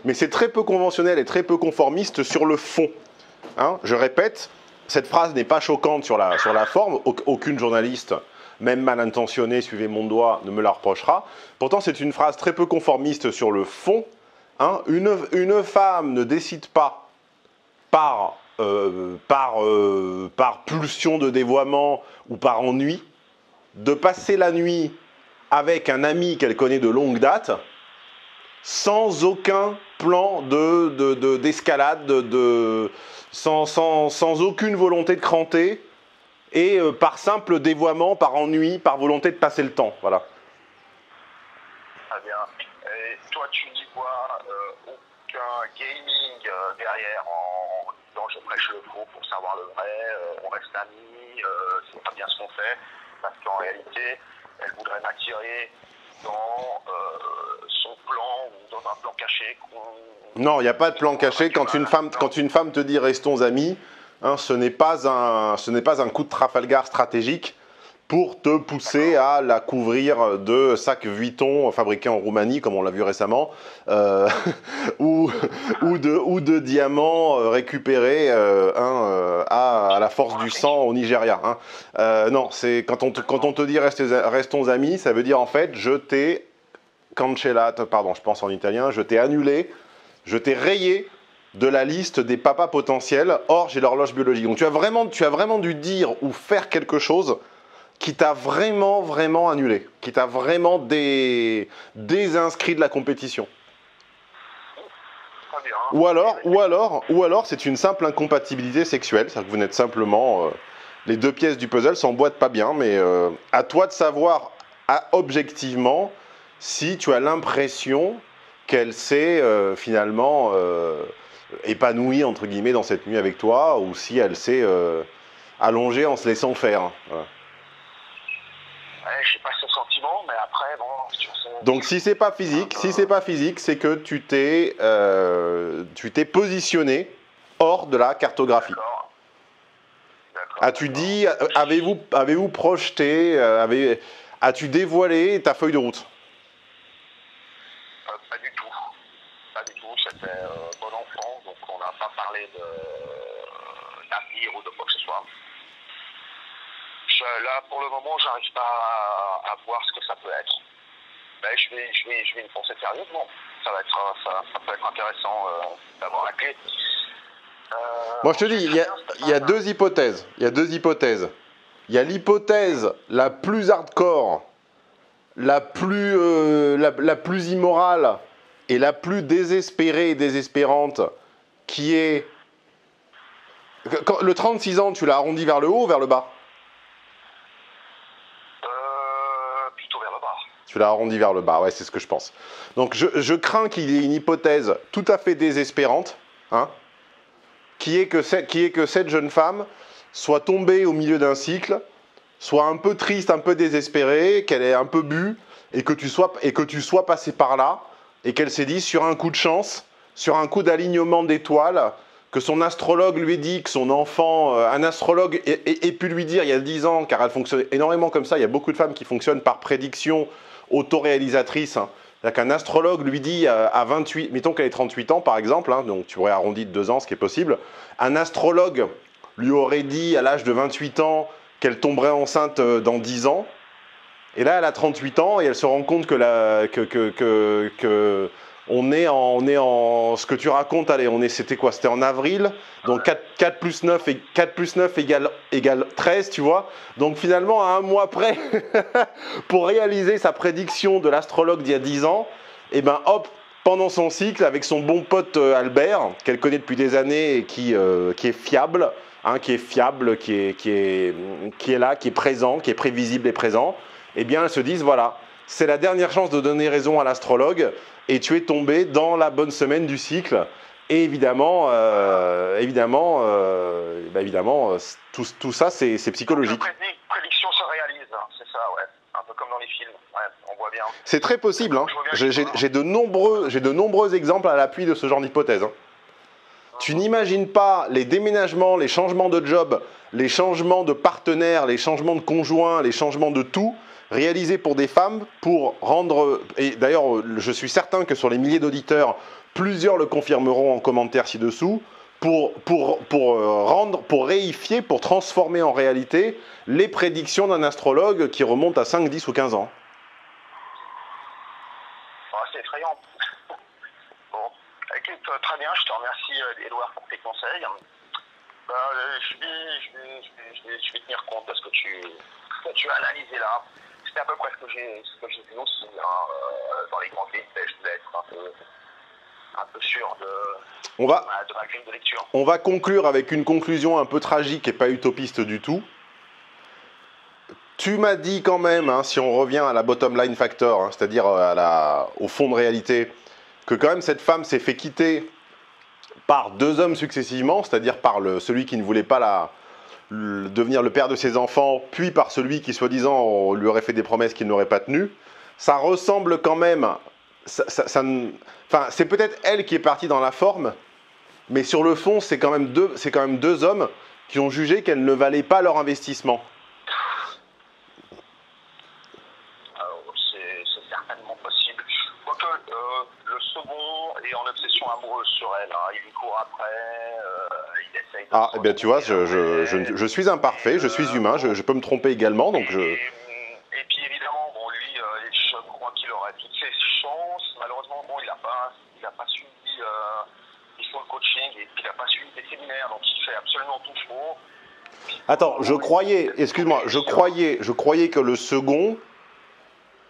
mais c'est très peu conventionnel et très peu conformiste sur le fond. Hein, je répète, cette phrase n'est pas choquante sur la, sur la forme, Auc- aucune journaliste, même mal intentionnée, suivez mon doigt, ne me la reprochera. Pourtant, c'est une phrase très peu conformiste sur le fond. Hein, une, une femme ne décide pas par, euh, par, euh, par pulsion de dévoiement ou par ennui de passer la nuit avec un ami qu'elle connaît de longue date, sans aucun plan de, de- de- d'escalade, de, de- sans, sans- sans aucune volonté de cranter, et euh, par simple dévoiement, par ennui, par volonté de passer le temps. Voilà. Très bien. Et toi, tu n'y vois euh, aucun gaming euh, derrière en disant je prêche le faux pour savoir le vrai, on reste amis, c'est pas bien ce qu'on fait, parce qu'en réalité, elle voudrait m'attirer dans euh, son plan ou dans un plan caché. Non, il n'y a pas de plan caché. Quand une femme, quand une femme te dit restons amis, hein, ce n'est pas, un, ce n'est pas un coup de Trafalgar stratégique pour te pousser à la couvrir de sacs Vuitton fabriqués en Roumanie, comme on l'a vu récemment, euh, (laughs) ou, ou, de, ou de diamants euh, récupérés euh, à, à la force du sang au Nigeria. hein. Non, c'est quand on te, quand on te dit restez- restons amis, ça veut dire en fait je t'ai cancellato, pardon, je pense en italien, je t'ai annulé, je t'ai rayé de la liste des papas potentiels. Or, j'ai l'horloge biologique. Donc, tu as vraiment, tu as vraiment dû dire ou faire quelque chose qui t'a vraiment, vraiment annulé, qui t'a vraiment dé- désinscrit de la compétition. Ou alors, ou alors, ou alors, c'est une simple incompatibilité sexuelle, c'est-à-dire que vous n'êtes simplement euh, les deux pièces du puzzle s'emboîtent pas bien, mais euh, à toi de savoir objectivement si tu as l'impression qu'elle s'est euh, finalement épanouie entre guillemets dans cette nuit avec toi, ou si elle s'est allongée en se laissant faire. Voilà. Ouais, pas ce sentiment, mais après, bon. Donc si c'est pas physique, si c'est pas physique, c'est que tu t'es, tu t'es positionné hors de la cartographie. As-tu dit, avez-vous avez projeté, euh, avez, as-tu dévoilé ta feuille de route? Euh, Pas du tout. Pas du tout. C'était euh, bon enfant, donc on n'a pas parlé d'avenir ou de quoi que ce soit. Là, pour le moment, j'arrive pas à, voir ce que ça peut être. Mais je vais, je vais, je vais y penser sérieusement. Ça, va être, ça, ça peut être intéressant d'avoir la clé. Moi, je te dis, il y, a, deux hypothèses. Il y a deux hypothèses. Il y a l'hypothèse la plus hardcore, la plus, euh, la, plus immorale et la plus désespérée et désespérante, qui est. le 36 ans, tu l'as arrondi vers le haut ou vers le bas euh, Plutôt vers le bas. Tu l'as arrondi vers le bas, ouais, c'est ce que je pense. Donc je, crains qu'il y ait une hypothèse tout à fait désespérante, hein, qui est que, qui est que cette jeune femme soit tombée au milieu d'un cycle, soit un peu triste, un peu désespérée, qu'elle ait un peu bu, et que tu sois, et que tu sois passé par là, et qu'elle s'est dit sur un coup de chance, sur un coup d'alignement d'étoiles, que son astrologue lui dit que son enfant, euh, un astrologue ait, pu lui dire il y a 10 ans, car elle fonctionne énormément comme ça, il y a beaucoup de femmes qui fonctionnent par prédiction autoréalisatrice, hein, qu'un astrologue lui dit euh, à 28, mettons qu'elle ait 38 ans par exemple, hein, donc tu aurais arrondi de 2 ans, ce qui est possible, un astrologue lui aurait dit à l'âge de 28 ans qu'elle tomberait enceinte euh, dans 10 ans, et là elle a 38 ans et elle se rend compte que on est, en, on est en. Ce que tu racontes, allez, on est, c'était quoi? C'était en avril. Donc 4, 4, plus 9, et 4 plus 9 égale, égale 13, tu vois? Donc finalement, à un mois près, (laughs) pour réaliser sa prédiction de l'astrologue d'il y a 10 ans, et eh ben hop, pendant son cycle, avec son bon pote euh, Albert, qu'elle connaît depuis des années et qui, euh, qui est fiable, hein, qui est fiable, qui est, qui, est, qui est là, qui est présent, qui est prévisible et présent, eh bien, elles se disent voilà, c'est la dernière chance de donner raison à l'astrologue et tu es tombé dans la bonne semaine du cycle. Et évidemment, euh, évidemment, euh, bah, évidemment euh, tout, tout, ça, c'est psychologique. Les prédictions se réalisent, hein, c'est ça, ouais. Un peu comme dans les films, ouais, on voit bien. C'est très possible. Hein. J'ai de, nombreux, de nombreux exemples à l'appui de ce genre d'hypothèse. Hein. Tu n'imagines pas les déménagements, les changements de job, les changements de partenaires, les changements de conjoints, les changements de tout réalisé pour des femmes pour rendre, et d'ailleurs je suis certain que sur les milliers d'auditeurs, plusieurs le confirmeront en commentaire ci-dessous, pour, pour, pour euh, rendre, pour réifier, pour transformer en réalité les prédictions d'un astrologue qui remonte à 5, 10 ou 15 ans. Ah, c'est effrayant. (laughs) bon, euh, très bien, je te remercie Edouard pour tes conseils. Je, vais, je, vais, je, vais, je, vais, tenir compte de ce que tu, que tu as analysé là c'est à peu près ce que j'ai vu aussi hein, euh, dans les grandes lignes, je devais être un peu, un peu sûr de, on va, de ma grille de lecture. On va conclure avec une conclusion un peu tragique et pas utopiste du tout. Tu m'as dit quand même, hein, si on revient à la bottom line factor, hein, c'est-à-dire euh, au fond de réalité, que quand même cette femme s'est fait quitter par deux hommes successivement, c'est-à-dire par le, celui qui ne voulait pas la, devenir le père de ses enfants, puis par celui qui, soi-disant, lui aurait fait des promesses qu'il n'aurait pas tenues, ça ressemble quand même. Enfin, c'est peut-être elle qui est partie dans la forme, mais sur le fond, c'est quand, quand même deux hommes qui ont jugé qu'elle ne valait pas leur investissement. C'est certainement possible. Quoique euh, le second obsession amoureuse sur elle. Hein. Il lui court après. Euh, ah, eh bien, tu vois, je, je, je, suis imparfait, je suis humain, je, peux me tromper également, donc je... Et, puis évidemment, bon, lui, euh, je crois qu'il aurait toutes ses chances. Malheureusement, bon, il n'a pas, il a pas suivi euh, le coaching et puis il n'a pas suivi des séminaires, donc il fait absolument tout faux. Attends, je croyais, excuse-moi, je croyais, je croyais que le second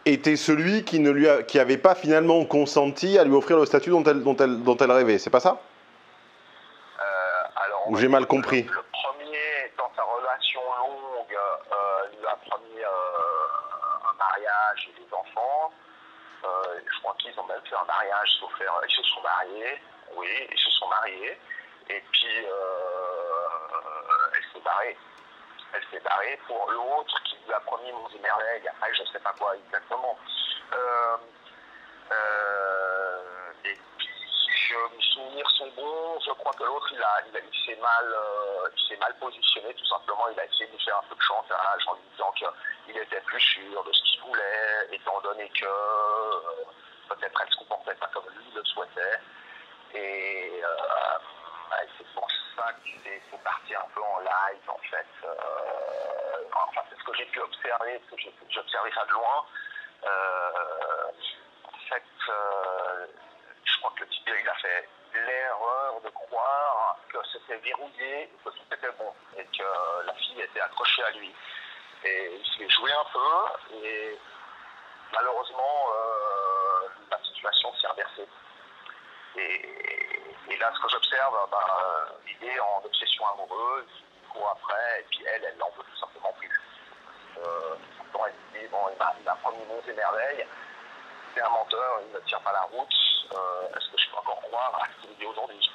était celui qui ne lui qui avait pas finalement consenti à lui offrir le statut dont elle, dont elle, dont elle rêvait. C'est pas ça? Euh, alors, Ou j'ai mal compris Le premier, dans sa relation longue, euh, lui a promis euh, un mariage et des enfants. je crois qu'ils ont même fait un mariage, sauf faire, ils se sont mariés. Oui, ils se sont mariés. Et puis, elle s'est barrée elle s'est barrée pour l'autre qui lui a promis mon et merveilles. Après, je ne sais pas quoi exactement. Euh, euh, et puis, je, mes souvenirs sont bons, je crois que l'autre, il, a, il, il s'est mal, euh, positionné, tout simplement. Il a essayé de lui faire un peu de chantage en lui disant qu'il était plus sûr de ce qu'il voulait, étant donné que peut-être elle se comportait pas comme lui le souhaitait. Et c'est pour faut partir un peu en live, en fait. Euh, enfin, c'est ce que j'ai pu observer, parce que j'ai observé ça de loin. Euh, en fait, euh, je crois que le type, il a fait l'erreur de croire que c'était verrouillé, que tout était bon, et que la fille était accrochée à lui. Et il s'est joué un peu, et malheureusement, la situation s'est inversée. Et, là, ce que j'observe, bah, il est en obsession amoureuse, il court après, et puis elle, elle n'en veut tout simplement plus. Euh, elle dit, bon, il m'a promis et merveilles, c'est un menteur, il ne tient pas la route, euh, est-ce que je peux encore croire à ce qu'il dit aujourd'hui?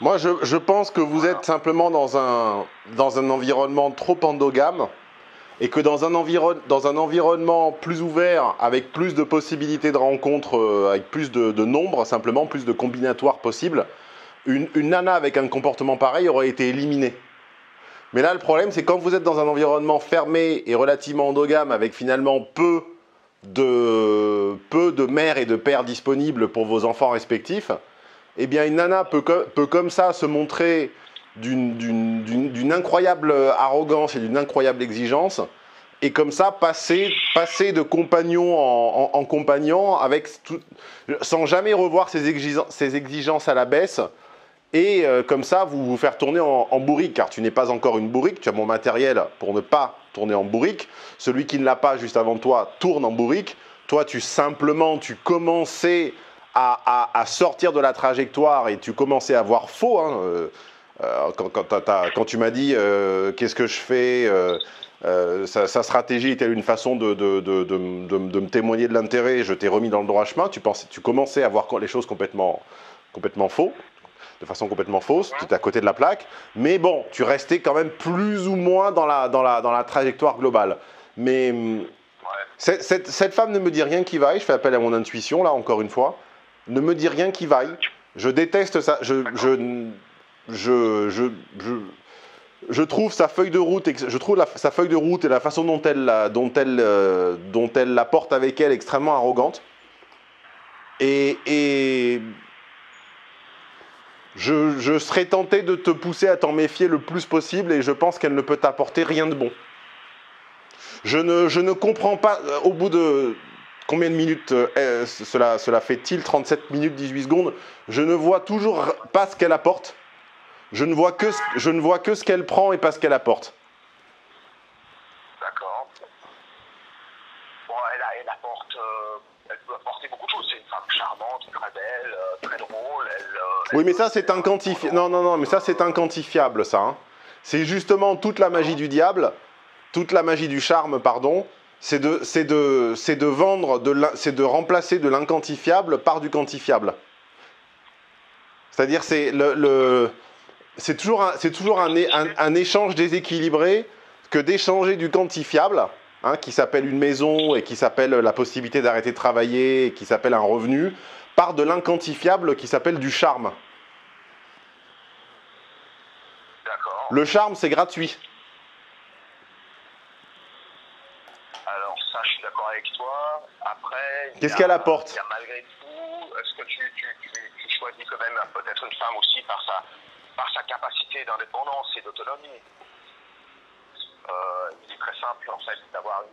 Moi, je, je, pense que vous êtes simplement dans un, dans un environnement trop endogame et que dans un, dans un environnement plus ouvert, avec plus de possibilités de rencontres, euh, avec plus de, nombre, simplement plus de combinatoires possibles, une, une, nana avec un comportement pareil aurait été éliminée. Mais là, le problème, c'est quand vous êtes dans un environnement fermé et relativement endogame, avec finalement peu de, peu de mères et de pères disponibles pour vos enfants respectifs, eh bien, une nana peut, peut comme ça se montrer d'une incroyable arrogance et d'une incroyable exigence, et comme ça passer, passer de compagnon en, compagnon avec sans jamais revoir ses exigences, ses exigences à la baisse, et euh, comme ça vous vous faire tourner en, bourrique, car tu n'es pas encore une bourrique, tu as mon matériel pour ne pas tourner en bourrique, celui qui ne l'a pas juste avant toi tourne en bourrique, toi tu simplement, tu commençais à, à, à, sortir de la trajectoire et tu commençais à voir faux, hein, euh, euh, quand, quand, tu m'as dit euh, qu'est-ce que je fais, euh, sa, stratégie était une façon de, de, de, de me témoigner de l'intérêt, je t'ai remis dans le droit chemin, tu, pensais, tu commençais à voir les choses complètement, complètement faux, de façon complètement fausse, tu étais à côté de la plaque, mais bon, tu restais quand même plus ou moins dans la, dans la, dans la trajectoire globale. Mais hum, cette, cette, cette, femme ne me dit rien qui vaille, je fais appel à mon intuition là encore une fois, ne me dit rien qui vaille. Je déteste ça, je, je, je, trouve sa feuille de route, je trouve sa feuille de route et la façon dont elle, la, euh, porte avec elle extrêmement arrogante. Et, je, serais tenté de te pousser à t'en méfier le plus possible et je pense qu'elle ne peut t'apporter rien de bon. Je ne, comprends pas, euh, au bout de combien de minutes euh, cela fait-il 37 minutes, 18 secondes. Je ne vois toujours pas ce qu'elle apporte. Je ne vois que, je ne vois que ce qu'elle prend et pas ce qu'elle apporte. D'accord. Bon, elle, elle apporte, euh, elle peut apporter beaucoup de choses. C'est une femme charmante, très belle, euh, très drôle. Elle, euh, oui, mais ça c'est inquantifiable. Non, non, non, mais ça c'est inquantifiable, ça. Hein. C'est justement toute la magie du diable, toute la magie du charme, pardon. C'est de, c'est de, c'est de vendre, de, c'est de remplacer de l'inquantifiable par du quantifiable. C'est-à-dire, c'est le, le c'est toujours, un, toujours un, un, un, échange déséquilibré que d'échanger du quantifiable, hein, qui s'appelle une maison et qui s'appelle la possibilité d'arrêter de travailler et qui s'appelle un revenu, par de l'inquantifiable qui s'appelle du charme. Le charme, c'est gratuit. Alors ça, je suis d'accord avec toi. Après, qu'est-ce qu'elle apporte il y a Malgré tout, est-ce que tu, tu, tu, tu choisis quand même peut-être une femme aussi par sa par sa capacité d'indépendance et d'autonomie. Euh, il est très simple en fait d'avoir une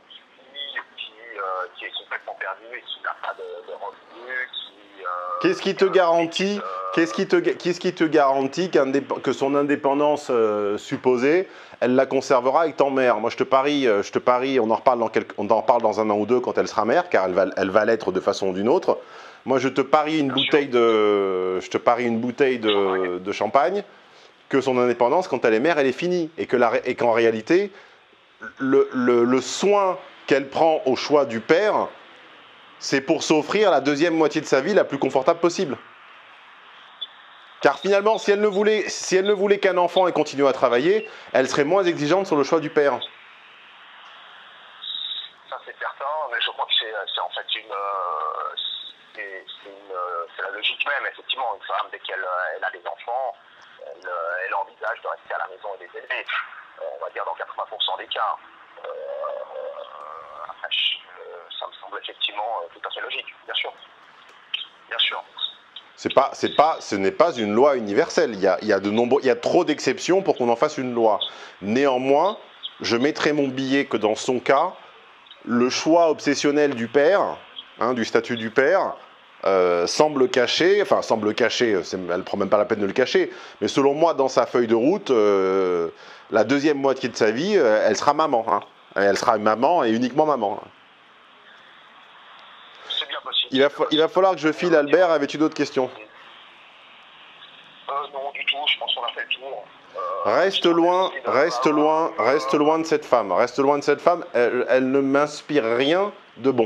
qui, euh, qui, est complètement perdue et qui n'a pas de, de revenus. Euh, Qu'est-ce qui te garantit Qu'est-ce qui, te, qu'est-ce qui te garantit que son indépendance euh, supposée, elle la conservera ton mère? Moi, je te parie, je te parie on, en reparle dans on en reparle dans un an ou deux quand elle sera mère, car elle va, elle va l'être de façon ou d'une autre. Moi, je te parie une bouteille de, je te parie une bouteille de, de, champagne que son indépendance, quand elle est mère, elle est finie. Et, que la, et qu'en réalité, le, le, le soin qu'elle prend au choix du père, c'est pour s'offrir la deuxième moitié de sa vie la plus confortable possible. Car finalement, si elle ne voulait, qu'un enfant et continuer à travailler, elle serait moins exigeante sur le choix du père. Ça c'est certain, mais je crois que c'est en fait une, c'est la logique même. Effectivement, une femme dès qu'elle elle a des enfants, elle, envisage de rester à la maison et les élever. On va dire dans 80% des cas. Euh, ça me semble effectivement euh, tout à fait logique, bien sûr. Bien sûr. C'est pas, c'est pas, ce n'est pas une loi universelle. Il y a, il y a de il y a trop d'exceptions pour qu'on en fasse une loi. Néanmoins, je mettrai mon billet que dans son cas, le choix obsessionnel du père, hein, du statut du père, euh, semble cacher, enfin semble cacher, elle ne prend même pas la peine de le cacher, mais selon moi, dans sa feuille de route, euh, la deuxième moitié de sa vie, elle sera maman. Hein. Elle sera maman et uniquement maman. Il va, il va falloir que je file Albert. Avais-tu d'autres questions? Euh, Non, du tout. Je pense qu'on a fait le tour. Euh, reste loin, reste loin, reste loin de cette femme. Reste loin de cette femme. Elle, ne m'inspire rien de bon.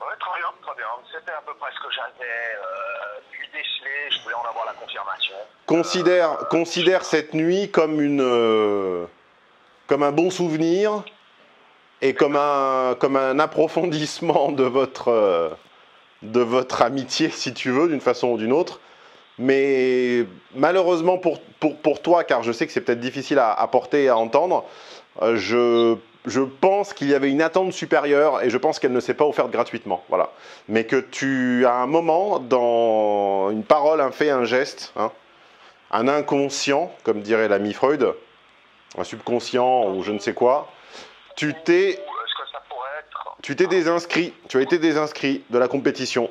Ouais, très bien, très bien. C'était à peu près ce que j'avais euh, pu déceler. Je voulais en avoir la confirmation. Considère, considère cette nuit comme une, comme un bon souvenir et comme un, comme un approfondissement de votre, euh, de votre amitié, si tu veux, d'une façon ou d'une autre. Mais malheureusement pour, pour, pour toi, car je sais que c'est peut-être difficile à, à, porter et à entendre, euh, je, je pense qu'il y avait une attente supérieure et je pense qu'elle ne s'est pas offerte gratuitement. Voilà. Mais que tu as un moment, dans une parole, un fait, un geste, hein, un inconscient, comme dirait l'ami Freud, un subconscient ou je ne sais quoi, tu t'es tu t'es désinscrit, tu as été désinscrit de la compétition.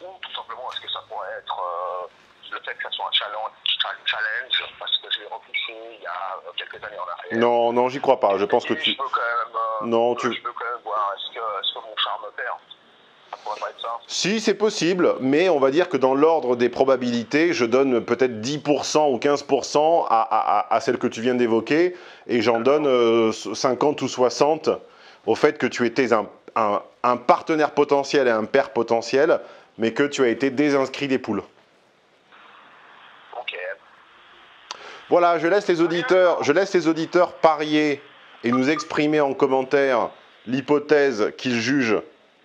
Ou tout simplement, est-ce que ça pourrait être euh, le fait que ça soit un challenge, challenge parce que je l'ai repoussé il y a quelques années en arrière Non, non, j'y crois pas. Je pense que tu. Je peux quand même, euh, non, tu. Je peux quand même voir est-ce que, est que, mon charme perd. Si, c'est possible, mais on va dire que dans l'ordre des probabilités, je donne peut-être 10% ou 15% à, à, à, celle que tu viens d'évoquer, et j'en donne 50 euh, ou 60 au fait que tu étais un, un, un, partenaire potentiel et un père potentiel, mais que tu as été désinscrit des poules. Ok. Voilà, je laisse les auditeurs, je laisse les auditeurs parier et nous exprimer en commentaire l'hypothèse qu'ils jugent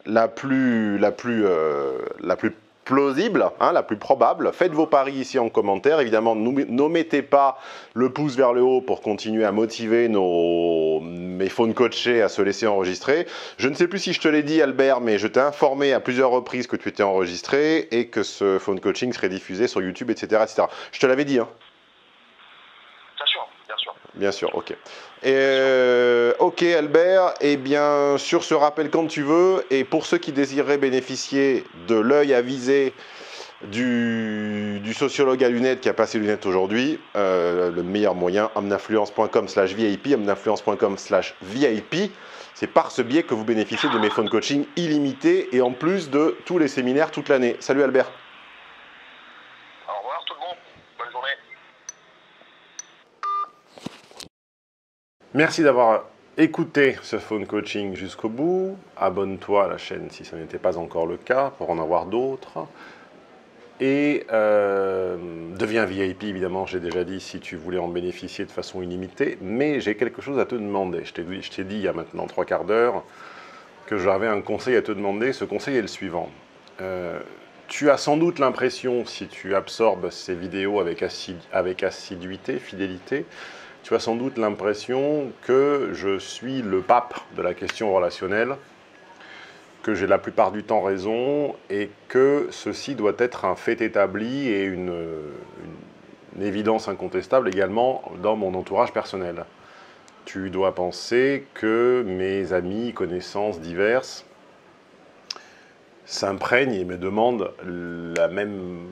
la plus, la plus, euh, la plus plausible, hein, la plus probable. Faites vos paris ici en commentaire. Évidemment, ne mettez pas le pouce vers le haut pour continuer à motiver nos, mes phones coachés à se laisser enregistrer. Je ne sais plus si je te l'ai dit, Albert, mais je t'ai informé à plusieurs reprises que tu étais enregistré et que ce phone coaching serait diffusé sur YouTube, etc. etc. Je te l'avais dit, hein Bien sûr, ok. Euh, ok Albert, et eh bien sur ce rappel quand tu veux, et pour ceux qui désireraient bénéficier de l'œil avisé du, du, sociologue à lunettes qui a passé lunettes aujourd'hui, euh, le meilleur moyen, omninfluence.com slash VIP, omninfluence.com slash VIP, c'est par ce biais que vous bénéficiez de mes phone coaching illimités et en plus de tous les séminaires toute l'année. Salut Albert. Merci d'avoir écouté ce phone coaching jusqu'au bout. Abonne-toi à la chaîne si ce n'était pas encore le cas pour en avoir d'autres. Et euh, deviens VIP, évidemment, j'ai déjà dit, si tu voulais en bénéficier de façon illimitée. Mais j'ai quelque chose à te demander. Je t'ai dit, dit il y a maintenant trois quarts d'heure que j'avais un conseil à te demander. Ce conseil est le suivant. Euh, tu as sans doute l'impression, si tu absorbes ces vidéos avec, avec assiduité, fidélité, tu as sans doute l'impression que je suis le pape de la question relationnelle, que j'ai la plupart du temps raison et que ceci doit être un fait établi et une, évidence incontestable également dans mon entourage personnel. Tu dois penser que mes amis, connaissances diverses s'imprègnent et me demandent la même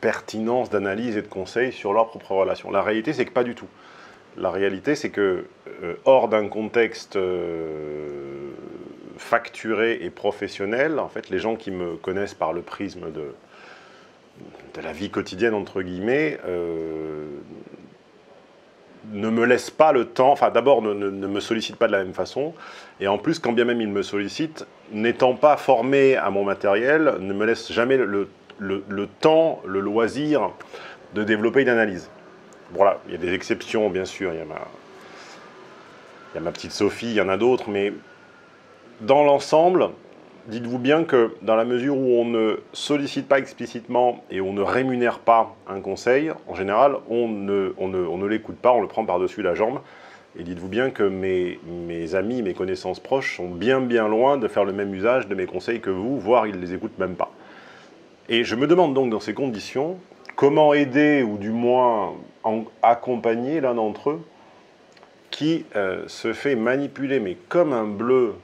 pertinence d'analyse et de conseils sur leur propre relation. La réalité, c'est que pas du tout. La réalité, c'est que, euh, hors d'un contexte euh, facturé et professionnel, en fait, les gens qui me connaissent par le prisme de, la vie quotidienne, entre guillemets, euh, ne me laissent pas le temps, enfin d'abord ne, me sollicitent pas de la même façon, et en plus, quand bien même ils me sollicitent, n'étant pas formé à mon matériel, ne me laissent jamais le, le temps, le loisir de développer une analyse. Voilà, il y a des exceptions, bien sûr. Il y a ma, petite Sophie, il y en a d'autres, mais dans l'ensemble, dites-vous bien que dans la mesure où on ne sollicite pas explicitement et on ne rémunère pas un conseil, en général, on ne, on ne, l'écoute pas, on le prend par-dessus la jambe. Et dites-vous bien que mes, mes, amis, mes connaissances proches sont bien bien loin de faire le même usage de mes conseils que vous, voire ils ne les écoutent même pas. Et je me demande donc dans ces conditions, comment aider, ou du moins accompagner l'un d'entre eux qui euh, se fait manipuler, mais comme un bleu,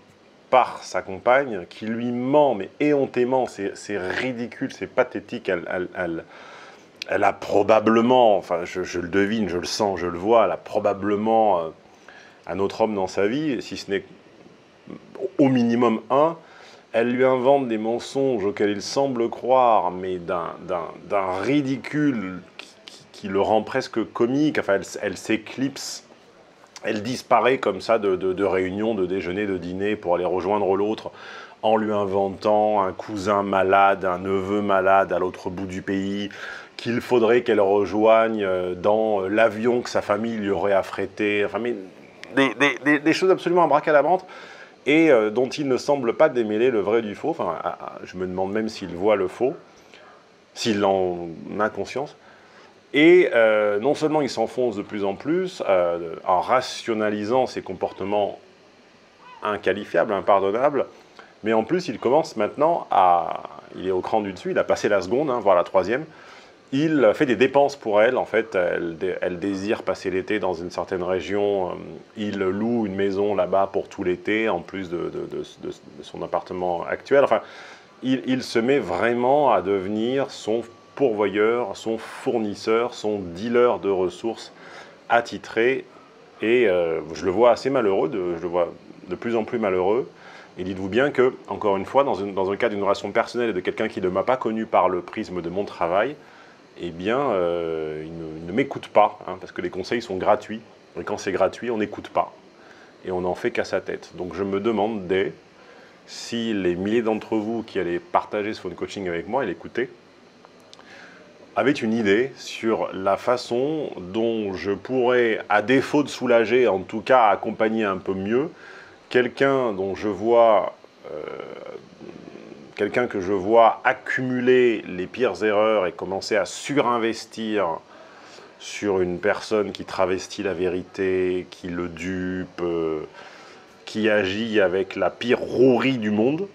par sa compagne, qui lui ment, mais éhontément, c'est ridicule, c'est pathétique, elle, elle, a probablement, enfin je, le devine, je le sens, je le vois, elle a probablement euh, un autre homme dans sa vie, si ce n'est au minimum un, elle lui invente des mensonges auxquels il semble croire, mais d'un ridicule qui le rend presque comique. Enfin, elle, s'éclipse, elle disparaît comme ça de, de, de réunions, de déjeuner, de dîner pour aller rejoindre l'autre en lui inventant un cousin malade, un neveu malade à l'autre bout du pays, qu'il faudrait qu'elle rejoigne euh, dans l'avion que sa famille lui aurait affrété. Enfin, mais des, des, choses absolument abracadabrantes et euh, dont il ne semble pas démêler le vrai du faux. Enfin, je me demande même s'il voit le faux, s'il en a conscience. Et euh, non seulement il s'enfonce de plus en plus euh, en rationalisant ses comportements inqualifiables, impardonnables, mais en plus il commence maintenant à... Il est au cran du dessus, il a passé la seconde, hein, voire la troisième. Il fait des dépenses pour elle, en fait, elle, désire passer l'été dans une certaine région, euh, il loue une maison là-bas pour tout l'été, en plus de, son appartement actuel. Enfin, il, il se met vraiment à devenir son pourvoyeur, son fournisseur, son dealer de ressources attitré. Et euh, je le vois assez malheureux, je le vois de plus en plus malheureux. Et dites-vous bien que, encore une fois, dans, un cas d'une relation personnelle et de quelqu'un qui ne m'a pas connu par le prisme de mon travail, eh bien, euh, il ne, m'écoute pas, hein, parce que les conseils sont gratuits. Et quand c'est gratuit, on n'écoute pas. Et on n'en fait qu'à sa tête. Donc je me demande dès si les milliers d'entre vous qui allaient partager ce phone coaching avec moi et l'écouter, avait une idée sur la façon dont je pourrais, à défaut de soulager, en tout cas accompagner un peu mieux, quelqu'un dont je vois, euh, quelqu'un que je vois accumuler les pires erreurs et commencer à surinvestir sur une personne qui travestit la vérité, qui le dupe, euh, qui agit avec la pire rouerie du monde.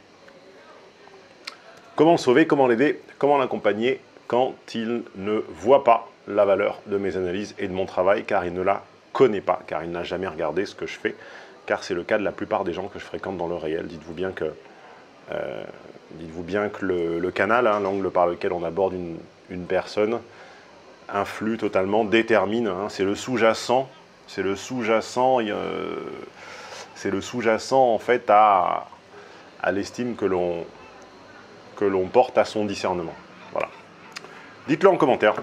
Comment sauver, comment l'aider, comment l'accompagner quand il ne voit pas la valeur de mes analyses et de mon travail, car il ne la connaît pas, car il n'a jamais regardé ce que je fais, car c'est le cas de la plupart des gens que je fréquente dans le réel. Dites-vous bien que, euh, le, canal, hein, l'angle par lequel on aborde une, personne, influe totalement, détermine, hein, c'est le sous-jacent, c'est le sous-jacent, euh, c'est le sous-jacent en fait à, l'estime que l'on porte à son discernement. Dites-le en commentaire.